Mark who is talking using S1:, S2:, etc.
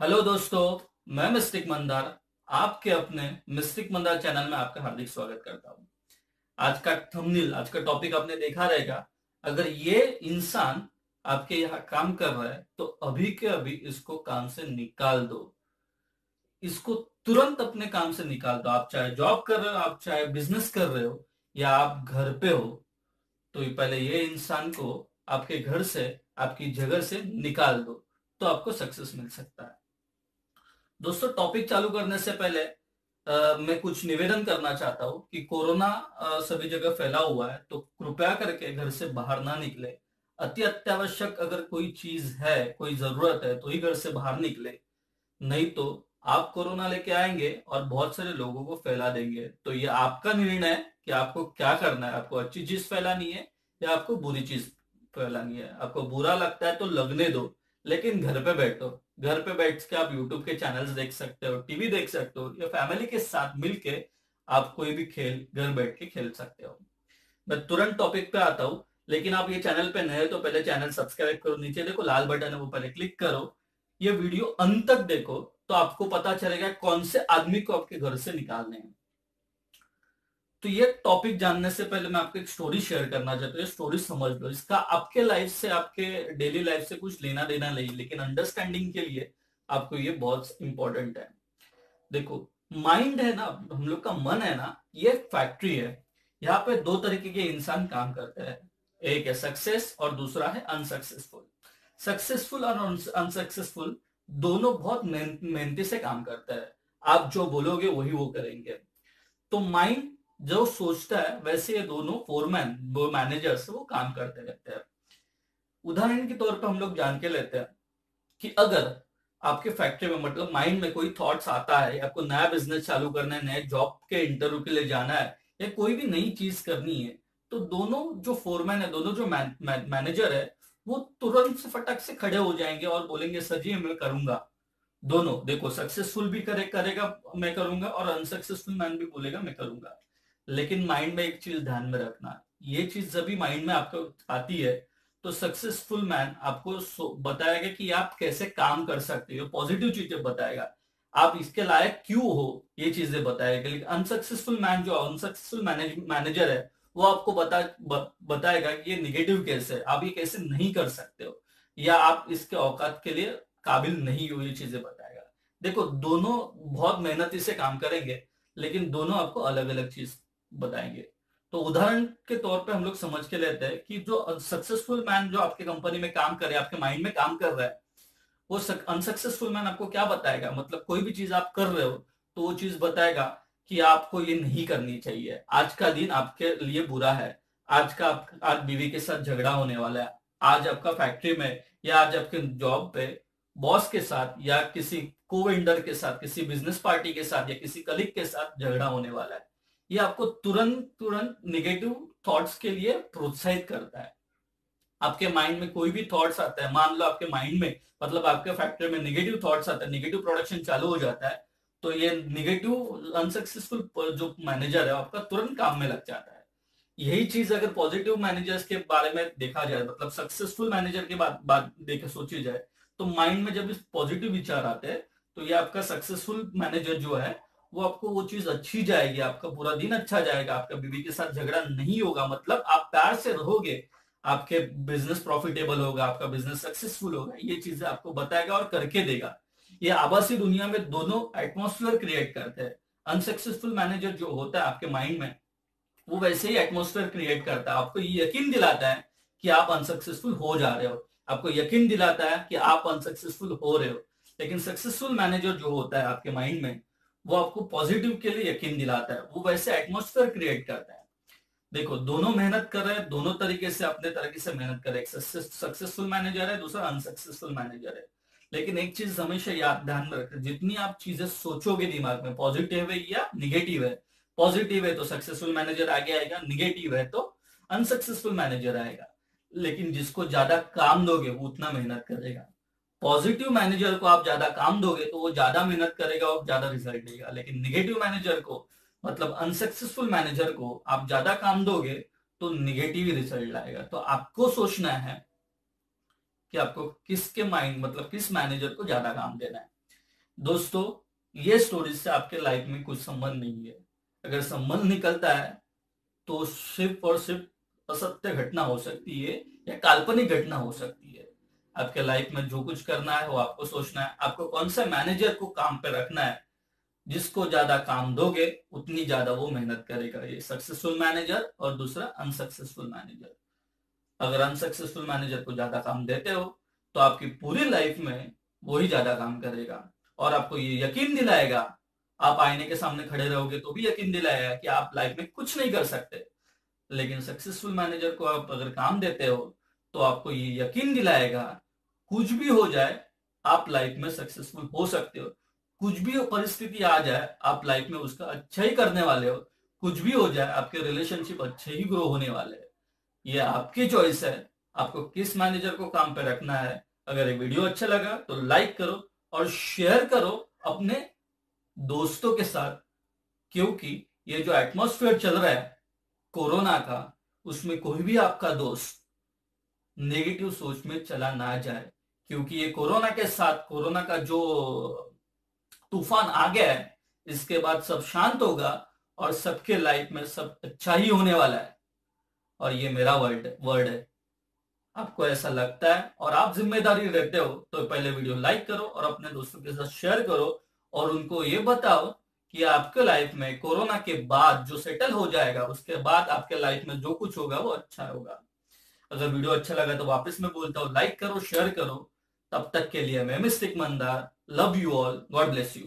S1: Hello दोस्तों, मैं mystic Mandar, आपके अपने मिस्टिक मंदार चैनल में आपका हार्दिक स्वागत करता हूँ। आज का थंबनेल आज का टॉपिक आपने देखा रहेगा। अगर ये इंसान आपके यहाँ काम कर रहा है तो अभी के अभी इसको काम से निकाल दो। इसको तुरंत अपने काम से निकाल दो। आप चाहे जॉब कर रहे हो, आप चाहे बिज़नेस कर रहे हो, या आप घर पे हो तो पहले ये इंसान को आपके घर से, आपकी जगह से निकाल दो तो आपको सक्सेस मिल सकता है। दोस्तों टॉपिक चालू करने से पहले आ, मैं कुछ निवेदन करना चाहता हूँ कि कोरोना सभी जगह फैला हुआ है तो कृपया करके घर से बाहर ना निकले। अति अत्यावश्यक अगर कोई चीज़ है कोई ज़रूरत है तो ही घर से बाहर निकले। नहीं तो आप कोरोना लेके आएँगे और बहुत सारे लोगों को फैला देंगे। तो ये आपका निर्णय है कि आपको क्या करना है। आपको अच्छी चीज़ फैलानी है या आपको बुरी चीज़ फैलानी है। आपको बुरा लगता है तो लगने दो लेकिन घर पे बैठो। घर पे बैठ के आप यूट्यूब के चैनल्स देख सकते हो टीवी देख सकते हो, या फैमिली के साथ मिलके आप कोई भी खेल, घर बैठ के खेल सकते हो। मैं तुरंत टॉपिक पे आता हूँ, लेकिन आप ये चैनल पे नए तो पहले चैनल सब्सक्राइब करो, नीचे देखो लाल बटन है वो पहले क्लिक करो। ये वीडियो अंत तक देखो तो आपको पता चलेगा कौन से आदमी को आपके घर से निकालने हैं। तो ये टॉपिक जानने से पहले मैं आपको एक स्टोरी शेयर करना चाहता हूँ स्टोरी समझ लो। इसका आपके लाइफ से, आपके डेली लाइफ से कुछ लेना देना नहीं, लेकिन अंडरस्टैंडिंग के लिए आपको ये बहुत इंपॉर्टेंट है। देखो माइंड है ना, हम लोग का मन है ना, ये फैक्ट्री है। यहाँ पे दो तरीके के इंसान काम करते हैं। एक है सक्सेस और दूसरा है अनसक्सेसफुल सक्सेसफुल और अनसक्सेसफुल दोनों बहुत मेहनती से काम करते हैं। आप जो बोलोगे, वही वो करेंगे। तो माइंड जो सोचता है, वैसे ये दोनों फोरमैन वो मैनेजर्स वो काम करते रहते हैं। उदाहरण के तौर पर हम लोग जान के लेते हैं कि अगर आपके फैक्ट्री में मतलब माइंड में कोई थॉट्स आता है आपको नया बिज़नेस चालू करना है, नए जॉब के इंटरव्यू के लिए जाना है, या कोई भी नई चीज़ करनी है तो दोनों जो फोरमैन है, दोनों जो मैनेजर है, वो तुरंत से फटक से खड़े हो जाएँगे और बोलेंगे, सर जी, मैं करूँगा। दोनों, देखो सक्सेसफुल भी करे, करेगा, मैं करूँगा, और अनसक्सेसफुल मैन भी बोलेगा, मैं करूँगा। लेकिन माइंड में एक चीज़ ध्यान में रखना। ये चीज़ जब भी माइंड में आपको आती है तो सक्सेसफुल मैन आपको बताएगा कि आप कैसे काम कर सकते हो। पॉजिटिव चीज़ें बताएगा। आप इसके लायक क्यों हो ये चीज़ें बताएगा। लेकिन अनसक्सेसफुल मैन जो अनसक्सेसफुल मैनेजर है वो आपको बता ब, बताएगा कि ये निगेटिव कैसे है आप ये कैसे नहीं कर सकते हो। या आप इसके औकात के लिए काबिल नहीं हो ये चीज़ें बताएगा। देखो दोनों बहुत मेहनती से काम करेंगे लेकिन दोनों आपको अलग अलग चीज़ बताएँगे। तो उदाहरण के तौर पे हम लोग समझ के लेते हैं कि जो सक्सेसफुल मैन जो आपके कंपनी में काम कर रहे आपके माइंड में काम कर रहा है वो अनसक्सेसफुल मैन आपको क्या बताएगा? मतलब कोई भी चीज़ आप कर रहे हो तो वो चीज़ बताएगा कि आपको ये नहीं करनी चाहिए। आज का दिन आपके लिए बुरा है। आज का आप, आज बीवी के साथ झगड़ा होने वाला है। आज आपका फैक्ट्री में या आज आपके जॉब पे बॉस के साथ या किसी को वेंडर के साथ किसी बिज़नेस पार्टी के साथ या किसी कलीग के साथ झगड़ा होने वाला है। ये आपको तुरंत तुरंत निगेटिव थॉट्स के लिए प्रोत्साहित करता है। आपके माइंड में कोई भी थॉट्स आता है, मान लो आपके माइंड में मतलब आपके फैक्ट्री में निगेटिव थॉट्स आता है निगेटिव प्रोडक्शन चालू हो जाता है तो ये निगेटिव अनसक्सेसफुल जो मैनेजर है, आपका तुरंत काम में लग जाता है। यही चीज़ अगर पॉजिटिव मैनेजर्स के बारे में देखा जाए मतलब सक्सेसफुल मैनेजर के बात बात देखे, सोची जाए तो माइंड में जब इस पॉजिटिव विचार आते हैं तो ये आपका सक्सेसफुल मैनेजर जो है वो आपको वो चीज़ अच्छी जाएगी, आपका पूरा दिन अच्छा जाएगा, आपका बीवी के साथ झगड़ा नहीं होगा मतलब आप प्यार से रहोगे, आपके बिज़नेस प्रॉफिटेबल होगा, आपका बिज़नेस सक्सेसफुल होगा, ये चीज़ें आपको बताएगा और करके देगा। ये आभासी दुनिया में दोनों एटमोस्फेयर क्रिएट करते हैं। अनसक्सेसफुल मैनेजर जो होता है आपके माइंड में, वो वैसे ही एटमोस्फेयर क्रिएट करता है। आपको यकीन दिलाता है कि आप अनसक्सेसफुल हो जा रहे हो। आपको यकीन दिलाता है कि आप अनसक्सेसफुल हो रहे हो। लेकिन सक्सेसफुल मैनेजर जो होता है आपके माइंड में वो आपको पॉजिटिव के लिए यकीन दिलाता है। वो वैसे एटमोस्फेयर क्रिएट करता है। देखो, दोनों मेहनत कर रहे हैं, दोनों तरीके से अपने तरीके से मेहनत कर रहे हैं। सक्सेसफुल मैनेजर है, दूसरा अनसक्सेसफुल मैनेजर है। लेकिन एक चीज़ हमेशा याद, ध्यान में रखें जितनी आप चीज़ें सोचोगे दिमाग में पॉजिटिव है या निगेटिव है पॉजिटिव है तो सक्सेसफुल मैनेजर आगे आएगा निगेटिव है तो अनसक्सेसफुल मैनेजर आएगा। लेकिन जिसको ज़्यादा काम दोगे, वो उतना मेहनत करेगा। पॉजिटिव मैनेजर को आप ज़्यादा काम दोगे तो वो ज़्यादा मेहनत करेगा और ज़्यादा रिज़ल्ट देगा लेकिन निगेटिव मैनेजर को मतलब अनसक्सेसफुल मैनेजर को आप ज़्यादा काम दोगे तो निगेटिव रिज़ल्ट आएगा तो आपको सोचना है कि आपको किसके माइंड मतलब किस मैनेजर को ज़्यादा काम देना है। दोस्तों, ये स्टोरी से आपके लाइफ में कुछ संबंध नहीं है। अगर संबंध निकलता है तो सिर्फ़ और सिर्फ़ असत्य घटना हो सकती है या काल्पनिक घटना हो सकती है। आपके लाइफ में जो कुछ करना है, वो आपको सोचना है। आपको कौन सा मैनेजर को काम पे रखना है, जिसको ज़्यादा काम दोगे, उतनी ज़्यादा वो मेहनत करेगा। ये सक्सेसफुल मैनेजर और दूसरा अनसक्सेसफुल मैनेजर अगर अनसक्सेसफुल मैनेजर को ज़्यादा काम देते हो तो आपकी पूरी लाइफ में वो ही ज़्यादा काम करेगा और आपको ये यकीन दिलाएगा। आप आईने के सामने खड़े रहोगे तो भी यकीन दिलाएगा कि आप लाइफ में कुछ नहीं कर सकते। लेकिन सक्सेसफुल मैनेजर को आप अगर काम देते हो तो आपको ये यकीन दिलाएगा कुछ भी हो जाए, आप लाइफ में सक्सेसफुल हो सकते हो। कुछ भी परिस्थिति आ जाए, आप लाइफ में उसका अच्छा ही करने वाले हो। कुछ भी हो जाए, आपके रिलेशनशिप अच्छे ही ग्रो होने वाले हैं। ये आपकी चॉइस है। आपको किस मैनेजर को काम पे रखना है? अगर ये वीडियो अच्छा लगा तो लाइक करो और शेयर करो अपने दोस्तों के साथ। क्योंकि ये जो एटमोस्फेयर चल रहा है कोरोना का, उसमें कोई भी आपका दोस्त नेगेटिव सोच में चला ना जाए। क्योंकि ये कोरोना के साथ, कोरोना का जो तूफ़ान आ गया है, इसके बाद सब शांत होगा और सबके लाइफ में सब अच्छा ही होने वाला है। और ये मेरा वर्ड वर्ड है। आपको ऐसा लगता है और आप ज़िम्मेदारी रहते हो तो पहले वीडियो लाइक करो और अपने दोस्तों के साथ शेयर करो और उनको ये बताओ कि आपके लाइफ में कोरोना के बाद जो सेटल हो जाएगा, उसके बाद आपके लाइफ में जो कुछ होगा, वो अच्छा होगा। अगर वीडियो अच्छा लगा तो वापस में बोलता हूँ लाइक करो शेयर करो तब तक के लिए मैं mystic Mandar love you all God bless you.